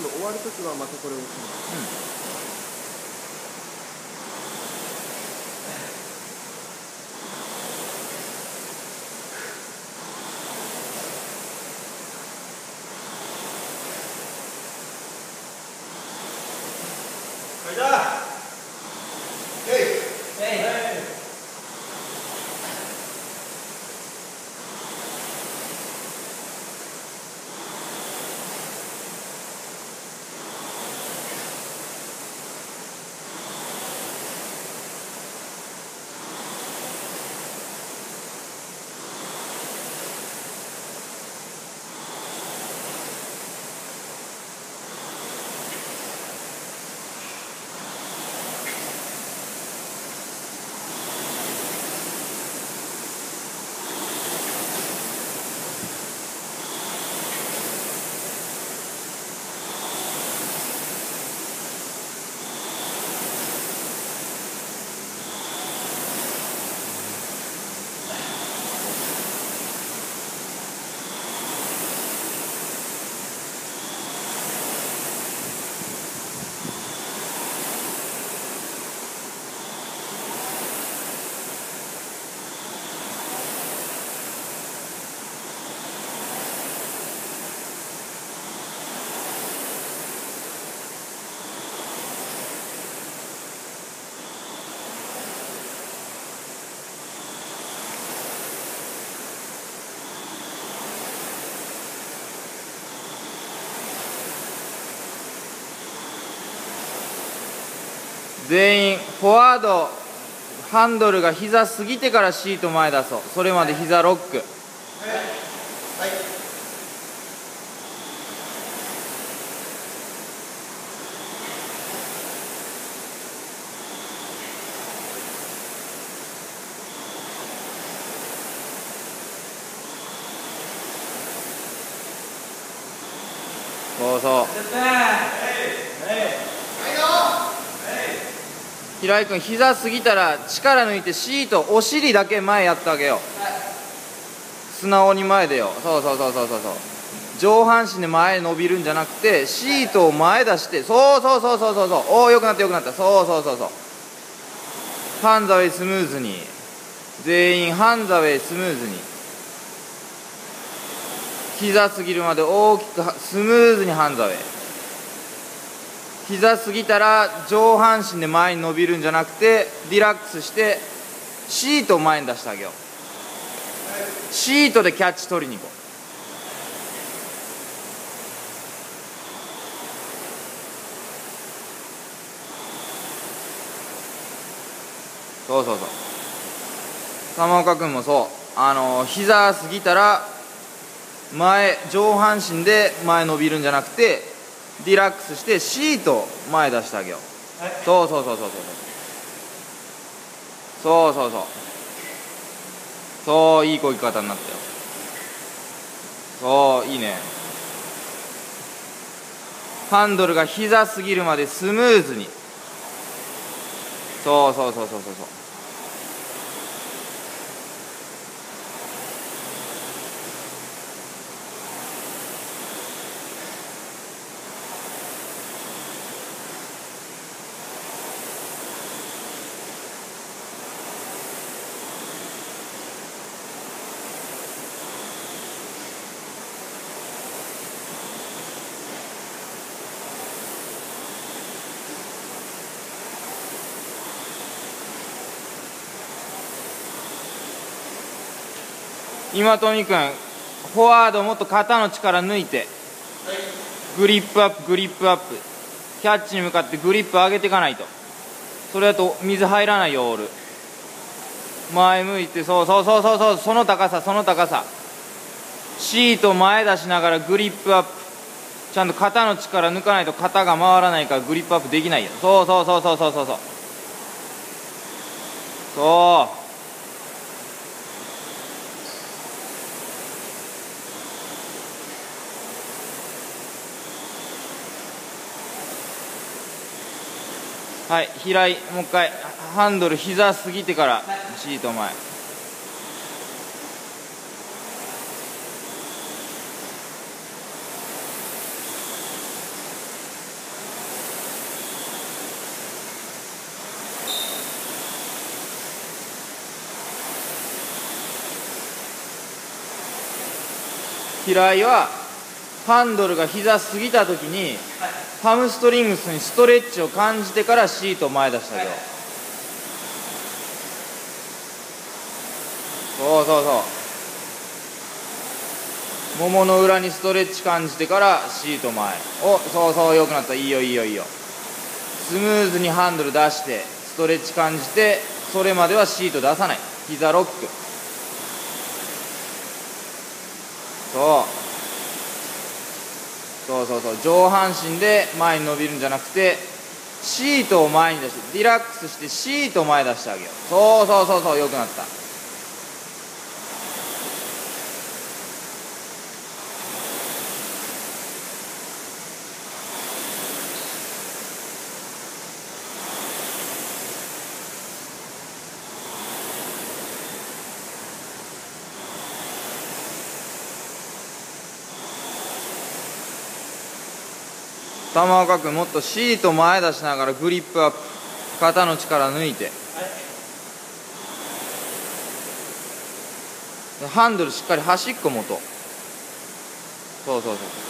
今度終わるときはまたこれをします。うんだ全員フォワードハンドルが膝過ぎてからシート前出そう。それまで膝ロック。そうそう。平井君膝過ぎたら力抜いてシートお尻だけ前やってあげよう。素直に前でよ。そうそうそうそうそうそう。上半身で前伸びるんじゃなくてシートを前出してそうそうそうそうそうそう。おおよくなったよくなった。そうそうそうそう。ハンザウェイスムーズに。全員ハンザウェイスムーズに。膝過ぎるまで大きくスムーズにハンザウェイ。膝過ぎたら上半身で前に伸びるんじゃなくてリラックスしてシートを前に出してあげよう。シートでキャッチ取りに行こう。そうそうそう。玉岡君もそう。あの膝過ぎたら前上半身で前伸びるんじゃなくてリラックスしてシート前出してあげよう、はい、そうそうそうそうそう。そうそうそう。そういいこぎ方になったよ。そういいね。ハンドルが膝すぎるまでスムーズに。そうそうそうそうそう。そう今富君フォワードもっと肩の力抜いて、グリップアップグリップアップキャッチに向かってグリップ上げていかないと。それだと水入らないよオール。前向いてそうそうそうそうそうその高さその高さ。シート前出しながらグリップアップ。ちゃんと肩の力抜かないと肩が回らないからグリップアップできないよ。そうそうそうそうそうそう。そう。はい平井もう一回。ハンドル膝過ぎてから。シート前。平井はハンドルが膝過ぎた時に、はハムストリングスにストレッチを感じてからシートを前出したけど、そうそうそう。ももの裏にストレッチ感じてからシート前。おそうそうよくなった。いいよいいよいいよ。スムーズにハンドル出してストレッチ感じてそれまではシート出さない。膝ロック。そう。そうそうそう。上半身で前に伸びるんじゃなくてシートを前に出してリラックスしてシートを前出してあげよう。そうそうそうそうよくなった。玉岡君もっとシート前出しながらグリップアップ肩の力抜いて、ハンドルしっかり端っこ持とうそうそうそう。